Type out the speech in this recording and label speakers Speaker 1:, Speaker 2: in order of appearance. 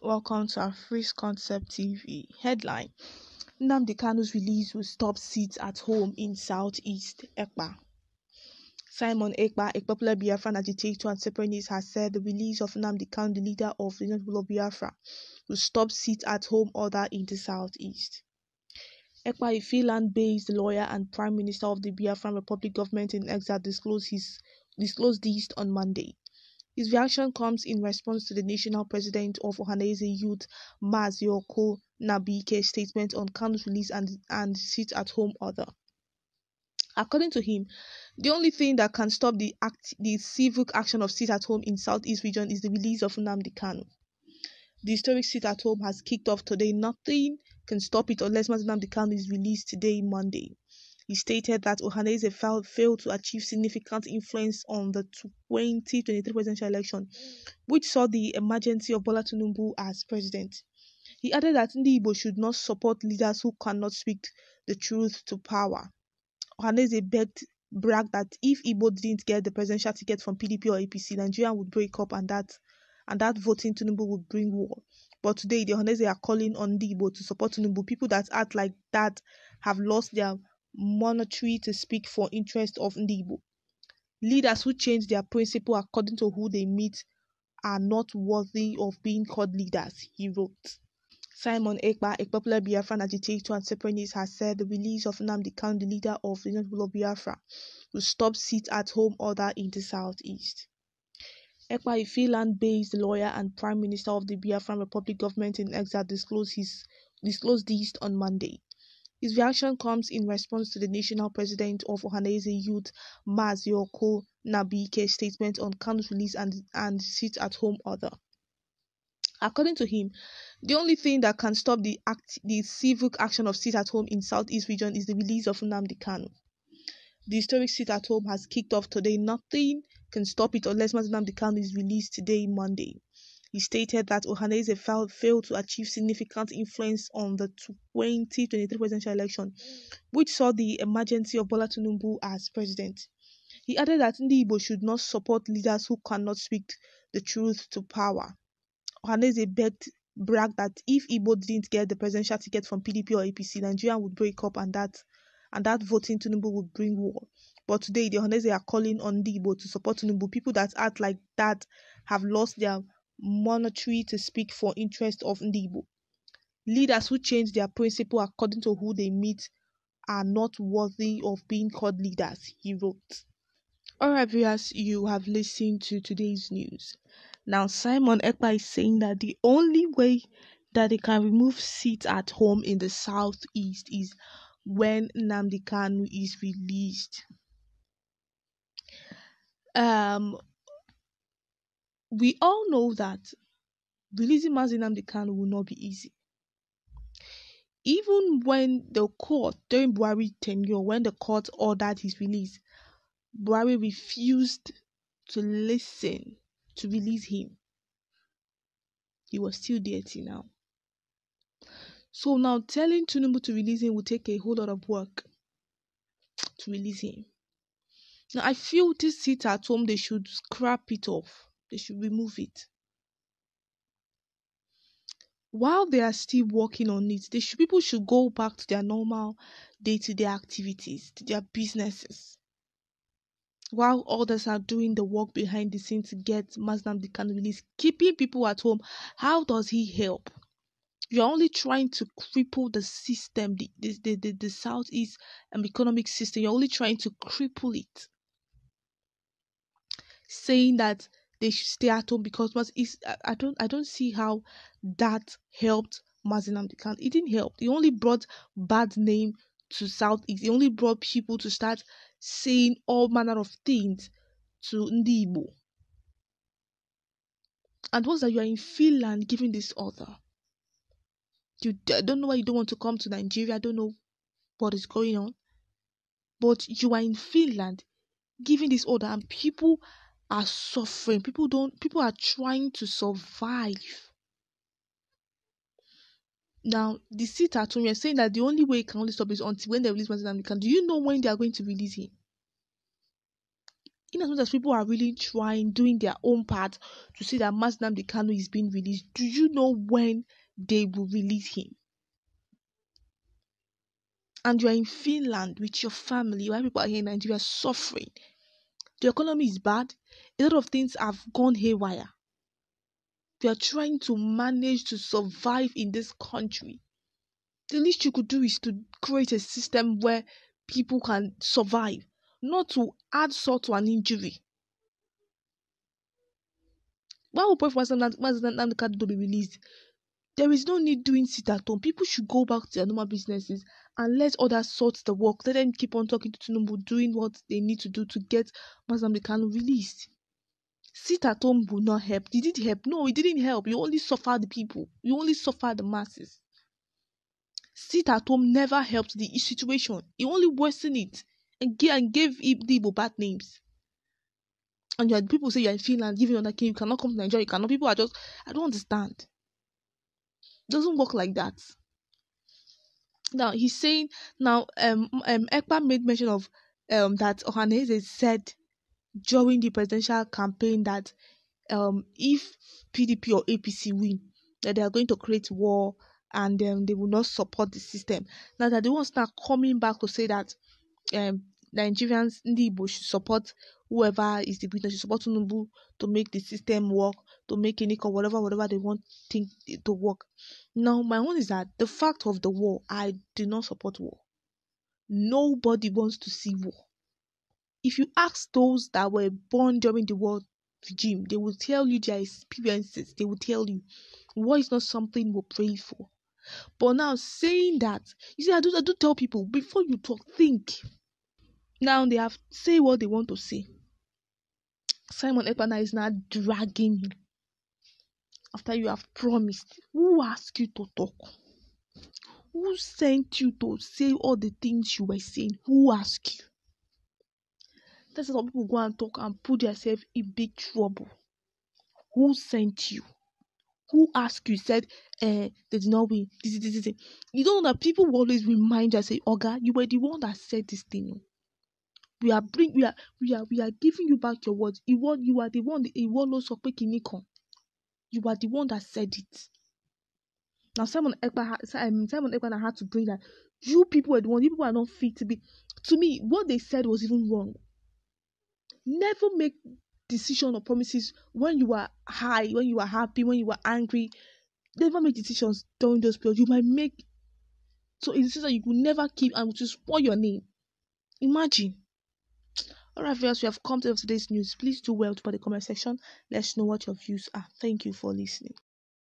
Speaker 1: welcome to Afris Concept TV. Headline Nnamdi Kanu's release will stop seats at home in Southeast Ekpa. Simon Ekpa, a popular Biafran agitator and separatist, has said the release of Nnamdi Kanu, the leader of the people of Biafra, will stop seats at home order in the Southeast. Ekpa, a Finland-based lawyer and Prime Minister of the Biafran Republic government in exile, disclosed, his, disclosed this on Monday. His reaction comes in response to the national president of Ohanaeze Youth, Mazioko Nabike's statement on Kanu's release and, and sit-at-home order. According to him, the only thing that can stop the act, the civic action of sit-at-home in Southeast region is the release of Nnamdi Kanu. The historic sit-at-home has kicked off today. Nothing can stop it unless Nnamdi Kanu is released today, Monday. He stated that Ohanaeze failed to achieve significant influence on the 2023 presidential election, which saw the emergence of Bola Tinubu as president. He added that Ndi Igbo should not support leaders who cannot speak the truth to power. Ohanaeze begged, bragged that if Igbo didn't get the presidential ticket from PDP or APC, Nigeria would break up and that and that voting Tinubu would bring war. But today, the Ohanaeze are calling on the Igbo to support Tinubu. People that act like that have lost their monetary to speak for interest of Ndigbo. Leaders who change their principle according to who they meet are not worthy of being called leaders, he wrote. Simon Ekpa, a popular Biafran agitator and separatist, has said the release of Nnamdi Kanu, the leader of the people of Biafra, will stop sit-at-home order in the southeast. Ekpa, a Finland-based lawyer and Prime Minister of the Biafran Republic government in exile, disclosed, his, disclosed this on Monday. His reaction comes in response to the national president of Ohanaeze Youth, Mazioko Nabike's statement on Kanu's release and, and sit-at-home order. According to him, the only thing that can stop the act, the civic action of sit-at-home in Southeast region is the release of Nnamdi Kanu. The historic sit-at-home has kicked off today. Nothing can stop it unless Nnamdi Kanu is released today, Monday. He stated that Ohanaeze failed to achieve significant influence on the 2023 presidential election, which saw the emergence of Bola Tinubu as president. He added that Ndi should not support leaders who cannot speak the truth to power. Ohanaeze begged, bragged that if Igbo didn't get the presidential ticket from PDP or APC, Nigeria would break up and that and that voting Tinubu would bring war. But today, the Ohanaeze are calling on Igbo to support Tinubu. People that act like that have lost their monetary to speak for interest of Ndigbo. Leaders who change their principle according to who they meet are not worthy of being called leaders, he wrote. Alright, viewers, you have listened to today's news. Now, Simon Ekpa is saying that the only way that they can remove seats at home in the southeast is when Nnamdi Kanu is released. Um, we all know that releasing Mazi Kanu will not be easy. Even when the court, during Buhari tenure, when the court ordered his release, Buhari refused to listen to release him. He was still till now. So now telling Tinubu to release him will take a whole lot of work to release him. Now I feel this seat at home they should scrap it off they should remove it. While they are still working on it, they should, people should go back to their normal day-to-day activities, to their businesses. While others are doing the work behind the scenes to get Mazi Nnamdi Kanu released, keeping people at home, how does he help? You're only trying to cripple the system, the, the, the, the, the Southeast um, economic system. You're only trying to cripple it. Saying that they should stay at home because Mas is I don't I don't see how that helped Mazinam Khan. It didn't help. It only brought bad name to Southeast. It only brought people to start saying all manner of things to Ndigbo. And once that you are in Finland giving this order, you I don't know why you don't want to come to Nigeria. I don't know what is going on. But you are in Finland giving this order and people are suffering. People don't people are trying to survive. Now, the sit at home, you're saying that the only way it can only stop is until when they release President American. Do you know when they are going to release him? in as much as people are really trying, doing their own part to see that Mazi Nnamdi Kanu is being released, do you know when they will release him? And you are in Finland with your family, while people are here in Nigeria suffering. The economy is bad. A lot of things have gone haywire. We are trying to manage to survive in this country. The least you could do is to create a system where people can survive, not to add salt to an injury. Why would Prophet to be released? There is no need doing sit at home. People should go back to their normal businesses and let others sort the work. Let them keep on talking to Tinubu, doing what they need to do to get Mazam released. Sit at home will not help. Did it help? No, it didn't help. You only suffer the people. You only suffer the masses. Sit at home never helped the situation. It only worsened it and, gave, and gave bad names. And you people say you're in Finland, giving on that king, you cannot come to Nigeria, you cannot. People are just, I don't understand. Doesn't work like that. Now he's saying now um um Ekpa made mention of um that Ohanaeze said during the presidential campaign that um if PDP or APC win that they are going to create war and um, they will not support the system. Now that they won't start coming back to say that um Nigerians Ndigbo should support whoever is the winner, should support Tinubu to make the system work, to make any call, whatever, whatever they want think to work. Now, my own is that the fact of the war, I do not support war. Nobody wants to see war. If you ask those that were born during the war regime, they will tell you their experiences. They will tell you war is not something we pray for. But now saying that, you see, I do, I do tell people before you talk, think. Now they have say what they want to say. Simon Ekpana is now dragging after you have promised. Who asked you to talk? Who sent you to say all the things you were saying? Who asked you? That's why people go and talk and put themselves in big trouble. Who sent you? Who asked you? Said, eh, they did not win. This, this, this. You don't know that people will always remind you and say, Oga, you were the one that said this thing we are bring we are we are we are giving you back your words You ìwọ you are the one ìwọ ló sọ pé kinní kan you are the one that said it. Now Simon Ekpa um, Simon Ekpa had to bring that. You people are the one you people are not fit to be to me what they said was even wrong. Never make decision or promises when you are high when you are happy when you are angry. Never make decisions during those periods. You might make so a decision you could never keep and which spoil your name. Imagine Alright, viewers, we have come to today's news. Please do well to put the comment section. Let's know what your views are. Thank you for listening.